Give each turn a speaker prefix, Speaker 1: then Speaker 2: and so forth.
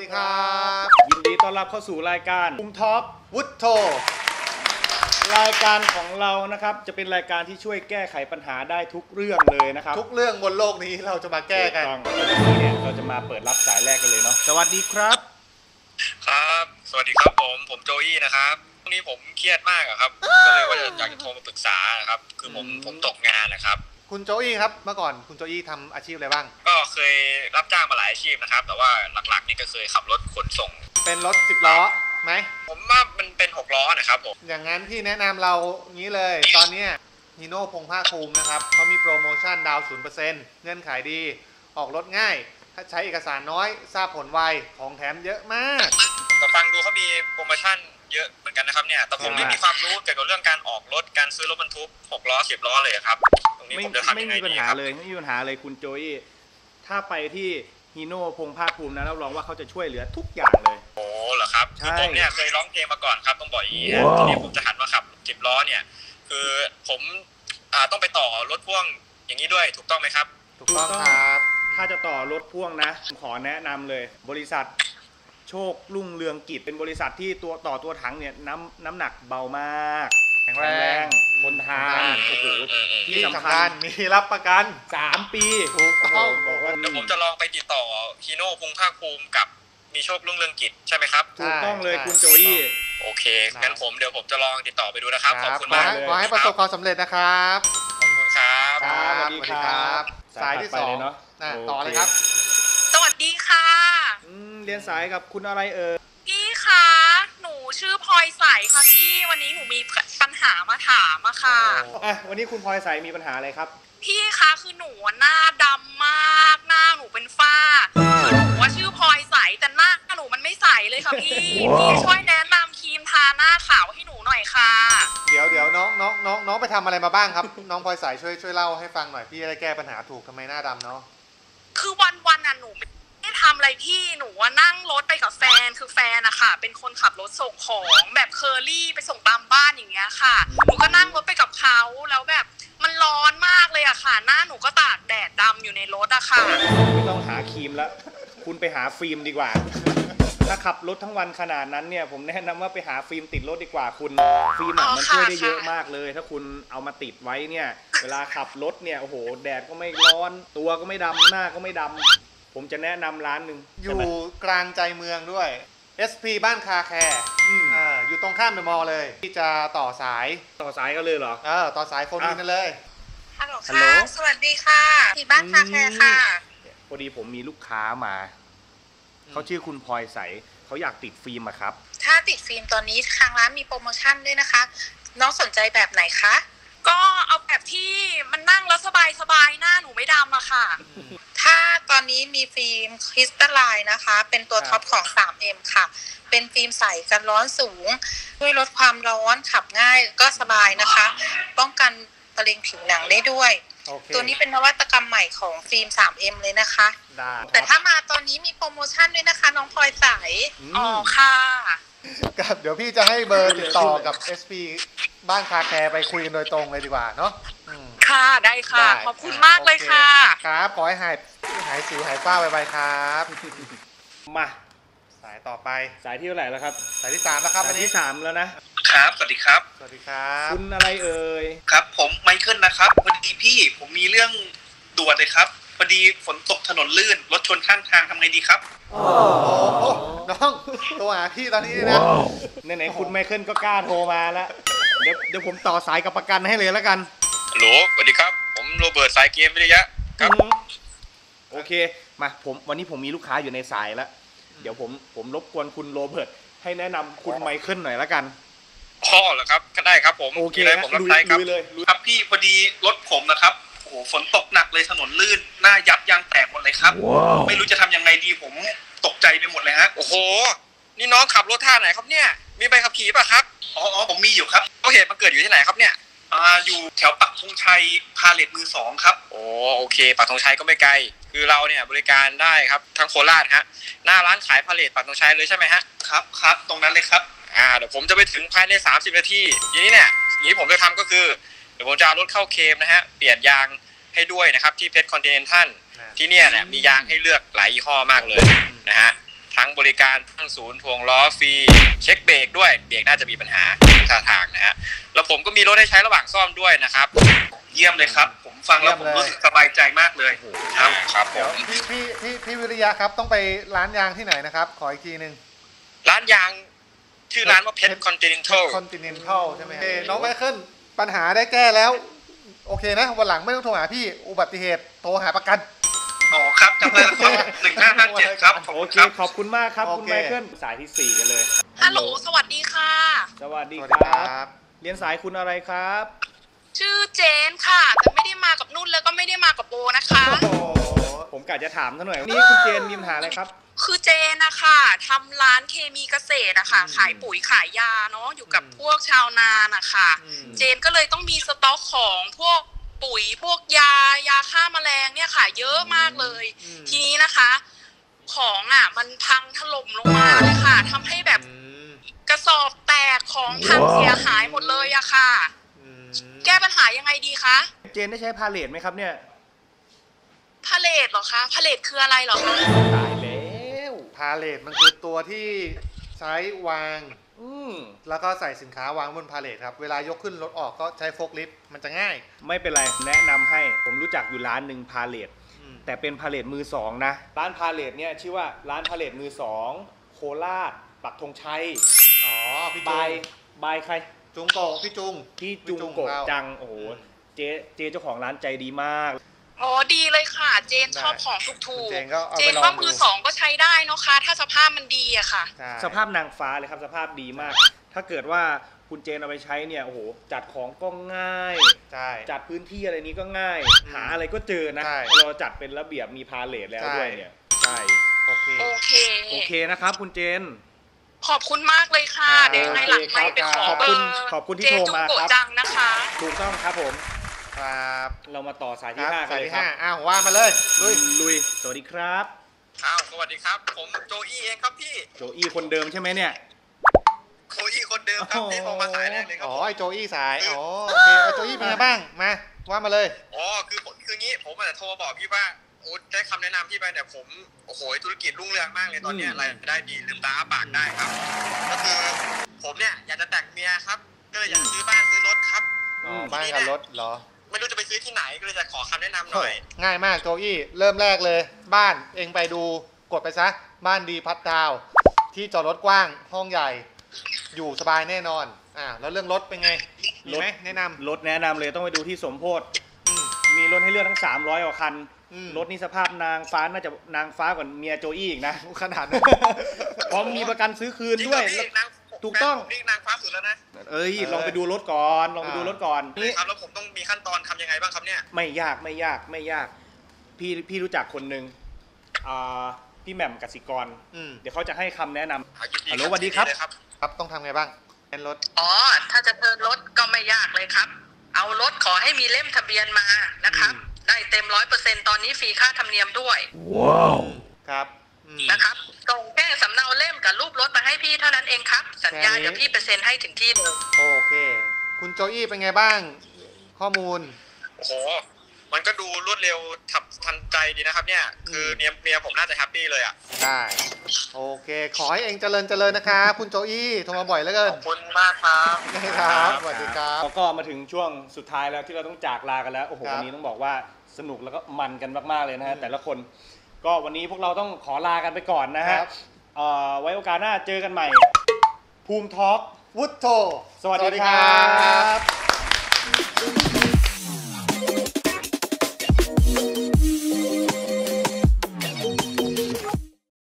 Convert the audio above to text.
Speaker 1: ดีครับ
Speaker 2: ยินดีต้อนรับเข้าสู่รายการ
Speaker 1: คุมท็อปวุฒโธ
Speaker 2: รายการของเรานะครับจะเป็นรายการที่ช่วยแก้ไขปัญหาได้ทุกเรื่องเลยนะครับ
Speaker 1: ทุกเรื่องบนโลกนี้เราจะมาแก้กัน
Speaker 2: ถูต้องแล้ววันนี้เนี่ยเราจะมาเปิดรับสายแรกกันเลยเนาะสวัสดีครับ
Speaker 3: ครับ สวัสดีครับผม ผมโจอี้นะครับช่วงนี้ผมเครียดมากอะครับ ก็เลยว่าจะอยากจะโทรมาปรึกษาครับ คือผม
Speaker 2: อืม
Speaker 3: ผมตกงานนะครับ
Speaker 1: คุณโจอี้ครับเมื่อก่อนคุณโจอี้ทำอาชีพอะไรบ้าง
Speaker 3: ก็เคยรับจ้างมาหลายอาชีพนะครับ แต่ว่าหลักๆนี่ก็เคยขับรถขนส่ง
Speaker 1: เป็นรถสิบล้อไหม
Speaker 3: ผมว่ามันเป็นหกล้อนะครับผม
Speaker 1: อย่างนั้นพี่แนะนำเรางี้เลย ตอนเนี้ฮีโน่พงภาคภูมินะครับเขามีโปรโมชั่นดาวศูนย์เปอร์เซ็นต์เงื่อนไขดี ออกรถง่ายถ้าใช้เอกสารน้อย ทราบผลไวของแถมเยอะมาก
Speaker 3: แต่ฟังดูเขามีโปรโมชั่น เยอะเหมือนกันนะครับเนี่ยแต่ผมไม่มีความรู้เกี่ยวกับเรื่องการออกรถการซื้อรถบรรทุกหกล้อสิบล้อเลยครับตรงนี้
Speaker 2: ไม่
Speaker 3: ผมจะทำ
Speaker 2: ไม่
Speaker 3: ยังไง
Speaker 2: มีปัญ
Speaker 3: ดี
Speaker 2: หา
Speaker 3: ครับ
Speaker 2: เลยไม่มีปัญหาเลยคุณโจอี้ถ้าไปที่ฮีโน่พงภาคภูมินะรับรองว่าเขาจะช่วยเหลือทุกอย่างเลย
Speaker 3: โอ้เหรอครับ
Speaker 2: ใช่
Speaker 3: คือผมเนี่ยเคยร้องเพลงมาก่อนครับต้องบอกอย่างนี้นะทีนี้ผมจะหันมาขับสิบล้อเนี่ย คือผมอ่าต้องไปต่อรถพ่วงอย่างนี้ด้วยถูกต้องไหมครับ
Speaker 1: ถูกต้องครับ
Speaker 2: ถ้าจะต่อรถพ่วงนะผมขอแนะนำเลย บริษัท โชครุ่งเรืองกิจเป็นบริษัทที่ตัวต่อตัวถังเนี่ยน้ำน้ำหนักเบามาก
Speaker 1: แข็งแรง
Speaker 2: ทนทานโอ้โห
Speaker 3: อืมอืม
Speaker 2: ที่
Speaker 1: ที่
Speaker 2: สำ
Speaker 1: สำ
Speaker 2: คั
Speaker 1: คั
Speaker 2: ญ
Speaker 1: ญมีรับประกัน
Speaker 2: สามปี
Speaker 1: ถูกต้อง
Speaker 2: โโหบอกว่า
Speaker 3: เดี๋ยวผมจะลองไปติดต่อฮีโน่พุงภาคภูมิกับมีโชครุ่งเรืองกิจใช่ไหมครับ
Speaker 2: ถูกต้องเลย
Speaker 1: ใช่
Speaker 2: คุณโจอี้
Speaker 3: โอเคงั้นผมเดี๋ยวผมจะลองติดต่อไปดูนะครับขอบคุณ
Speaker 1: ขอ
Speaker 3: มาก
Speaker 1: ให้ขอให้ประสบความสำเร็จนะครับ
Speaker 3: ขอบคุณครับ
Speaker 2: ครับ
Speaker 1: สวัสดีครับ สายที่
Speaker 2: ถัด
Speaker 1: ส
Speaker 2: ไป
Speaker 1: อง
Speaker 2: เลยเนาะ
Speaker 1: น่ะ
Speaker 2: โอเค
Speaker 1: ต่อเลยครับ
Speaker 4: สวัสดีค่ะ
Speaker 2: อืม เรียนสายกับคุณอะไรเอ่ย
Speaker 4: พี่คะหนูชื่อพลอยใสค่ะพี่วันนี้หนูมีปัญหามาถามอะค่ะ
Speaker 2: อะวันนี้คุณพลอยสายมีปัญหาอะไรครับ
Speaker 4: พี่คะคือหนูอะหน้าดำมาก หน้าหนูเป็นฝ้าคือหนูว่าชื่อพลอยใสแต่หน้าหนูมันไม่ใสเลยค่ะพี่พี่ช่วยแนะนำครีมทาหน้าขาวให้หนูหน่อยค่ะ
Speaker 1: เดี๋ยวเดี๋ยวน้องน้องน้องน้องไปทำอะไรมาบ้างครับ น้องพลอยสายช่วยช่วยเล่าให้ฟังหน่อยพี่จะได้แก้ปัญหาถูกทำไมหน้าดำเนาะ
Speaker 4: คือวันวันๆน่ะหนูไม่ได้ ทำอะไรพี่หนูว่านั่งรถไปกับแฟนคือแฟนอะค่ะ เป็นคนขับรถส่งของแบบเคอรี่ไปส่งตามบ้านอย่างเงี้ยค่ะ หนูก็นั่งรถไปกับเขาแล้วแบบมันร้อนมากเลยอะค่ะ หน้าหนูก็ตากแดดดำอยู่ในรถอะค่ะ
Speaker 2: ไม่ต้องหาครีมแล้ว คุณไปหาฟิล์มดีกว่า ถ้าขับรถทั้งวันขนาดนั้นเนี่ย ผมแนะนำว่าไปหาฟิล์มติดรถดีกว่าคุณ ฟิล์มอะ
Speaker 4: อ๋อ
Speaker 2: มัน
Speaker 4: ค่ะ
Speaker 2: ช่วยได้เยอะ
Speaker 4: ค่ะ
Speaker 2: มากเลย ถ้าคุณเอามาติดไว้เนี่ย เวลาขับรถเนี่ย โอ้โห แดดก็ไม่ร้อน ตัวก็ไม่ดำหน้าก็ไม่ดำ ผมจะแนะนำร้านหนึ่ง
Speaker 1: อ
Speaker 2: ใช่
Speaker 1: ยู่
Speaker 2: ไหม
Speaker 1: กลางใจเมืองด้วย SP บ้าน Car Care
Speaker 2: อืม
Speaker 1: อ่าอยู่ตรงข้ามเดอะมอลล์เลย ที่จะต่อสาย
Speaker 2: ต่อสายก็เลยเหรอ
Speaker 1: เออต่อสายโฟนอินนั่นเลย
Speaker 4: ฮัลโหล
Speaker 2: ฮัลโหล
Speaker 4: ค่ะ สวัสดีค่ะ ที่บ้าน Car Care ค่ะ
Speaker 2: พอดีผมมีลูกค้ามา เขาชื่อคุณพลอยใสเขาอยากติดฟิล์มอะครับ
Speaker 5: ถ้าติดฟิล์มตอนนี้ทางร้านมีโปรโมชั่นด้วยนะคะ น้องสนใจแบบไหนคะ
Speaker 4: ก็เอาแบบที่มันนั่งแล้วสบายสบายๆหน้าหนูไม่ดำ อะค่ะ
Speaker 5: ถ้าตอนนี้มีฟิล์ม Crystalline นะคะ เป็นตัว
Speaker 1: ครับ
Speaker 5: top ของ 3M ค่ะ เป็นฟิล์มใสกันร้อนสูง ช่วยลดความร้อนขับง่ายก็สบายนะคะ ป้องกันมะเร็งผิวหนังได้ด้วย
Speaker 1: โอเค
Speaker 5: ตัวนี้เป็นนวัตกรรมใหม่ของฟิล์ม 3M เลยนะคะ
Speaker 1: ได้
Speaker 5: แต่ถ้ามาตอนนี้มีโปรโมชั่นด้วยนะคะ น้องพลอยใส
Speaker 4: อ๋อค่ะ
Speaker 1: ครับเดี๋ยวพี่จะให้เบอร์ติดต่อกับ SP บ้านคาแคร์ไปคุยกันโดยตรงเลยดีกว่าเนาะอืม
Speaker 4: ค่ะได้ค่ะ
Speaker 1: ได้
Speaker 4: ขอบคุณมากเลยค่ะ
Speaker 1: โอเคครับ ขอให้หายหายสิวหายฝ้าไวๆครับ
Speaker 2: มา
Speaker 1: สายต่อไป
Speaker 2: สายที่เท่าไหร่แล้วครับ
Speaker 1: สายที่สามแล้วครับ
Speaker 2: สา
Speaker 1: อั
Speaker 2: ย
Speaker 1: นนี้
Speaker 2: ที่สามแล้วนะ
Speaker 3: ครับ สวัสดีครับ
Speaker 1: สวัสดีครับ
Speaker 2: คุณอะไรเอ่ย
Speaker 6: ครับ ผมไมเคิลนะครับ พอดีพี่ผมมีเรื่องด่วนเลยครับ พอดีฝนตกถนนลื่น รถชนข้างทางทำไงดีครับ
Speaker 1: โอ้โหน้องโทรหาพี่ตอนนี้นะ
Speaker 2: ไหนๆคุณไมเคิลก็กล้าโทรมาแล้วเดี๋ยวเดี๋ยวผมต่อสายกับประกันให้เลยแล้วกัน
Speaker 3: ฮัลโหลสวัสดีครับ ผมโรเบิร์ตสายเกมวิทยะครับ
Speaker 2: โอเค มาผมวันนี้ผมมีลูกค้าอยู่ในสายแล้ว เดี๋ยวผมผมรบกวนคุณโรเบิร์ตให้แนะนำคุณไมเคิลหน่อยแล้วกัน
Speaker 3: พ่อเหรอครับก็ได้ครับผม
Speaker 2: โอเค
Speaker 3: มีอะไร
Speaker 2: นะ
Speaker 3: ผมรับ
Speaker 2: ลุย
Speaker 3: ใช้ครับ
Speaker 2: ลุยเลยลุย
Speaker 6: ครับพี่พอดีรถผมนะครับโอ้โหฝนตกหนักเลยถนนลื่น หน้ายับยางแตกหมดเลยครับ ไม่รู้จะทำยังไงดีผมตกใจไปหมดเลยฮะ
Speaker 3: โอ้โหนี่น้องขับรถท่าไหนครับเนี่ย มีใบขับขี่ป่ะครับ
Speaker 6: อ๋ออ๋อผมมีอยู่ครับ
Speaker 3: เขาเหตุมันเกิดอยู่ที่ไหนครับเนี่ย
Speaker 6: อ่าอยู่แถวปักธงชัยพาเลทมือสองครับ
Speaker 3: โอ้โอเค ปักธงชัยก็ไม่ไกล คือเราเนี่ยบริการได้ครับทั้งโคราชฮะหน้าร้านขายพาเลทปักธงชัยเลยใช่ไหมฮะ
Speaker 6: ครับครับตรงนั้นเลยครับ
Speaker 3: อ่าเดี๋ยวผมจะไปถึงภายใน 30 นาทีทีนี้เนี่ยอย่างนี้ผมจะทำก็คือเดี๋ยวผมจะเอารถเข้าเคลมนะฮะเปลี่ยนยางให้ด้วยนะครับที่เพชรคอนติเนนทัลที่เนี่ยเนี่ยมียางให้เลือกหลายยี่ห้อมากเลยนะฮะ ทั้งบริการทั้งศูนย์ทวงล้อฟรีเช็คเบรกด้วยเบรกน่าจะมีปัญหาท่าทางนะฮะแล้วผมก็มีรถให้ใช้ระหว่างซ่อมด้วยนะครับ
Speaker 6: เยี่ยมเลยครับ ผมฟังแล้วผมรู้สึกสบายใจมากเลยครับ
Speaker 3: ครับผ
Speaker 1: เดี๋ยว
Speaker 3: ม
Speaker 1: พี่พี่พี่พี่วิริยะครับต้องไปร้านยางที่ไหนนะครับ ขออีกทีหนึ่ง
Speaker 3: ร้านยางชื่อร้านว่าเพชรคอนติเนนทัล
Speaker 1: คอนติเนนทัลใช่ไหมครับเอ้น้องไมเคิลปัญหาได้แก้แล้ว โอเคนะ วันหลังไม่ต้องโทรหาพี่ อุบัติเหตุโทรหาประกัน
Speaker 6: อ๋อครับจำได้แล้วครับหนึ่งห้าห้าเจ็ดครับขอบ
Speaker 2: โอ
Speaker 6: คุณ
Speaker 2: เค
Speaker 6: ครับ
Speaker 2: ขอบคุณมากครับ
Speaker 1: โอ
Speaker 2: คุณ
Speaker 1: เค
Speaker 2: ไมเคิลสายที่สี่กันเลย
Speaker 4: ฮัลโหล สวัสดีค่ะ
Speaker 2: สวัสดี
Speaker 1: สวัส
Speaker 2: ค
Speaker 1: ดี
Speaker 2: รับ
Speaker 1: ครับ
Speaker 2: เรียนสายคุณอะไรครับ
Speaker 4: ชื่อเจนค่ะ แต่ไม่ได้มากับนุ่นแล้วก็ไม่ได้มากับโบนะคะ
Speaker 1: โอ้โห
Speaker 2: ผมกะจะถามท่านหน่อยวันนี้คุณเจนมีปัญหาอะไรครับ
Speaker 4: คือเจนนะคะทำร้านเคมีเกษตรอะค่ะ
Speaker 1: อืม
Speaker 4: ขายปุ๋ยขายยาเนาะอยู่กับ
Speaker 1: อืม
Speaker 4: พวกชาวนานะคะ
Speaker 1: อืม
Speaker 4: เจนก็เลยต้องมีสต็อกของพวก ปุ๋ยพวกยายาฆ่าแมลงเนี่ยค่ะ เยอะมากเลย
Speaker 1: อืม
Speaker 4: ทีนี้นะคะ ของอะ มันพังถล่มลงมาเลยค่ะทำให้แบบ
Speaker 1: อืม
Speaker 4: กระสอบแตกของพังเสียหายหมดเลยอะค่ะ
Speaker 1: อืม
Speaker 4: แก้ปัญหายังไงดีคะ
Speaker 2: เจนได้ใช้พาเลทไหมครับเนี่ย
Speaker 4: พาเลทเหรอคะพาเลทคืออะไรเหรอคะ
Speaker 2: ตายแล้ว
Speaker 1: พาเลทมันคือตัวที่ใช้วาง
Speaker 2: อืม
Speaker 1: แล้วก็ใส่สินค้าวางบนพาเลทครับ เวลายกขึ้นรถออกก็ใช้โฟล์คลิฟต์มันจะง่าย
Speaker 2: ไม่เป็นไรแนะนำให้ผมรู้จักอยู่ร้านหนึ่งพาเลท
Speaker 1: อืม
Speaker 2: แต่เป็นพาเลทมือสองนะร้านพาเลทเนี่ยชื่อว่าร้านพาเลทมือสองโคราชปักธงชัย
Speaker 1: อ๋อ พี่จุ
Speaker 2: บาย
Speaker 1: ง
Speaker 2: บายใคร
Speaker 1: จุงโกะพี่จุง
Speaker 2: พี่จุง
Speaker 1: พี่จุง
Speaker 2: โกะ
Speaker 1: ของเรา
Speaker 2: จัง โอ้โห เจ๊เจ๊เจ้าของร้านใจดีมาก
Speaker 4: อ๋อดีเลยค่ะ เจน
Speaker 1: ได้
Speaker 4: ชอบของถู
Speaker 1: คุ
Speaker 4: ก
Speaker 1: ณ
Speaker 4: ๆ
Speaker 1: เจนก็เอา
Speaker 4: เจ
Speaker 1: ไป
Speaker 4: น
Speaker 1: ลอ
Speaker 4: ว่าง
Speaker 1: ดู
Speaker 4: มือสองก็ใช้ได้เนอะคะ ถ้าสภาพมันดีอะค่ะ
Speaker 1: ใช่
Speaker 2: สภาพนางฟ้าเลยครับสภาพดีมาก ถ้าเกิดว่าคุณเจนเอาไปใช้เนี่ยโอ้โหจัดของก็ง่าย
Speaker 1: ใช่
Speaker 2: จัดพื้นที่อะไรนี้ก็ง่าย
Speaker 1: อืม
Speaker 2: หาอะไรก็เจอนะ
Speaker 1: ใช่
Speaker 2: เราจัดเป็นระเบียบมีพาเลทแล้ว
Speaker 1: ใช่
Speaker 2: ด้วยเนี่ยใช่
Speaker 1: โอเค
Speaker 4: โอเค
Speaker 2: โอเคนะครับคุณเจน
Speaker 4: ขอบคุณมากเลยค่ะ
Speaker 1: ครับ
Speaker 4: เดี๋ยวยังไงหลังไม่ไปขอ
Speaker 2: ขอบ
Speaker 4: เบ
Speaker 2: คุ
Speaker 4: อ
Speaker 2: ณ
Speaker 4: ร์
Speaker 2: ขอบคุณที่
Speaker 4: เจ
Speaker 2: โทร
Speaker 4: จุ
Speaker 2: มา
Speaker 4: โกะ
Speaker 2: ครับ
Speaker 4: จังนะคะ
Speaker 2: ถูกต้องครับผม
Speaker 1: ครับ
Speaker 2: เรามาต่อสาย
Speaker 1: ค
Speaker 2: ที่
Speaker 1: รับ
Speaker 2: ห้ากั
Speaker 1: สานย
Speaker 2: เลย
Speaker 1: ที่
Speaker 2: ครั
Speaker 1: ห้า
Speaker 2: บ
Speaker 1: อ้าวว่ามาเลยลุย
Speaker 2: ลุยสวัสดีครับ
Speaker 3: อ้าวสวัสดีครับ ผมโจอี้เองครับพี่
Speaker 2: โจอี้คนเดิมใช่ไหมเนี่ย
Speaker 3: โจอี้คนเดิมครับที่โทรมาสายแรกเลยครับ
Speaker 1: อ๋อ
Speaker 3: ผม
Speaker 1: ไอโจอี้สายอ๋อโอเคไอโจอี้เป็นไงบ้างมาว่ามาเลย
Speaker 3: อ๋อคือผมคืองี้ผมอาจจะโทรบอกพี่ว่าโอ้ได้คำแนะนำพี่ไปเนี่ยผมโอ้โหธุรกิจรุ่งเรืองมากเลยตอนเนี้ย
Speaker 2: อืม
Speaker 3: รายได้ดีลืมตาอ้าปากได้ครับ ก็คือผมเนี่ยอยากจะแต่งเมียครับก็เลยอยากซื้อบ้านซื้อรถครับ
Speaker 1: อ๋อบ้านกับรถเหรอ
Speaker 3: ไม่รู้จะไปซื้อที่ไหนก็เลยจะขอคำแนะนำหน่อย
Speaker 1: ง่ายมากโจอี้เริ่มแรกเลย บ้านเองไปดูกดไปซะ บ้านดีพัดดาว ที่จอดรถกว้างห้องใหญ่ อยู่สบายแน่นอนอ่าแล้วเรื่องรถเป็นไงมีไหมแนะน
Speaker 2: รถแนะนำเลยต้องไปดูที่สมโพธำ
Speaker 1: อืม
Speaker 2: มีรถให้เลือกทั้ง 300กว่าคัน
Speaker 1: อืม
Speaker 2: รถนี่สภาพนางฟ้าน่าจะนางฟ้ากว่าเมียโจอี้อีกนะ
Speaker 1: ขนาดนั้น
Speaker 2: พร้อมมีประกันซื้อคืน
Speaker 3: จริง
Speaker 2: ด้
Speaker 3: เหร
Speaker 2: วย
Speaker 3: อพี่นาง
Speaker 2: ถูกต้อง
Speaker 3: แฟนผมนี่นางฟ้าสุดแล้วนะ
Speaker 2: เอ้ย
Speaker 1: เออ
Speaker 2: ลองไปดูรถก่อนลองไปดูรถก่อนนี่
Speaker 3: ครับแล้วผมต้องมีขั้นตอนทำยังไงบ้างครับเนี่ย
Speaker 2: ไม่ยากไม่ยากไม่ยาก พี่พี่รู้จักคนหนึ่งอ่าพี่แหม่มกสิกร
Speaker 1: อืม
Speaker 2: เดี๋ยวเขาจะให้คำแนะนำ
Speaker 3: อะยินดี
Speaker 2: ฮัลโหลสวัสดีครับ
Speaker 3: ยินเลยครับ
Speaker 1: ครับต้องทำไงบ้างเป็นรถ
Speaker 5: อ๋อถ้าจะเทิร์นรถก็ไม่ยากเลยครับ เอารถขอให้มีเล่มทะเบียนมานะครับ
Speaker 1: อืม
Speaker 5: ได้เต็มร้อยเปอร์เซ็นตอนนี้ฟรีค่าธรรมเนียมด้วย
Speaker 1: ครับอืม
Speaker 5: นะครับ ส่งแค่สำเนาเล่มกับรูปรถมาให้พี่เท่านั้นเองครับ สัญญา
Speaker 1: แค่นี้
Speaker 5: เดี๋ยวพี่ไปเซ็นให้ถึงที่เลย
Speaker 1: โอเค คุณโจอี้เป็นไงบ้าง ข้อมูล
Speaker 3: โอ้โห มันก็ดูรวดเร็วทับทันใจดีนะครับเนี่ย คือเมียเมียผมน่าจะ happy เลยอะ
Speaker 1: ได้โอเค ขอให้เองเจริญเจริญนะครับคุณโจอี้โทรมาบ่อยเหลือเกินข
Speaker 3: อบคุณมากครับ
Speaker 1: ครับสวัสดีครับ
Speaker 2: แล้วก็มาถึงช่วงสุดท้ายแล้วที่เราต้องจากลากันแล้ว โอ้โห
Speaker 1: ครับ
Speaker 2: วันนี้ต้องบอกว่าสนุกแล้วก็มันกันมากๆเลยนะฮะ
Speaker 1: อืม
Speaker 2: แต่ละคน ก็วันนี้พวกเราต้องขอลากันไปก่อนนะฮะค
Speaker 1: รับ
Speaker 2: เอ่อไว้โอกาสหน้าเจอกันใหม่ ภูมิทอล์ก
Speaker 1: วุฒโธ
Speaker 2: สวัสดีครับบ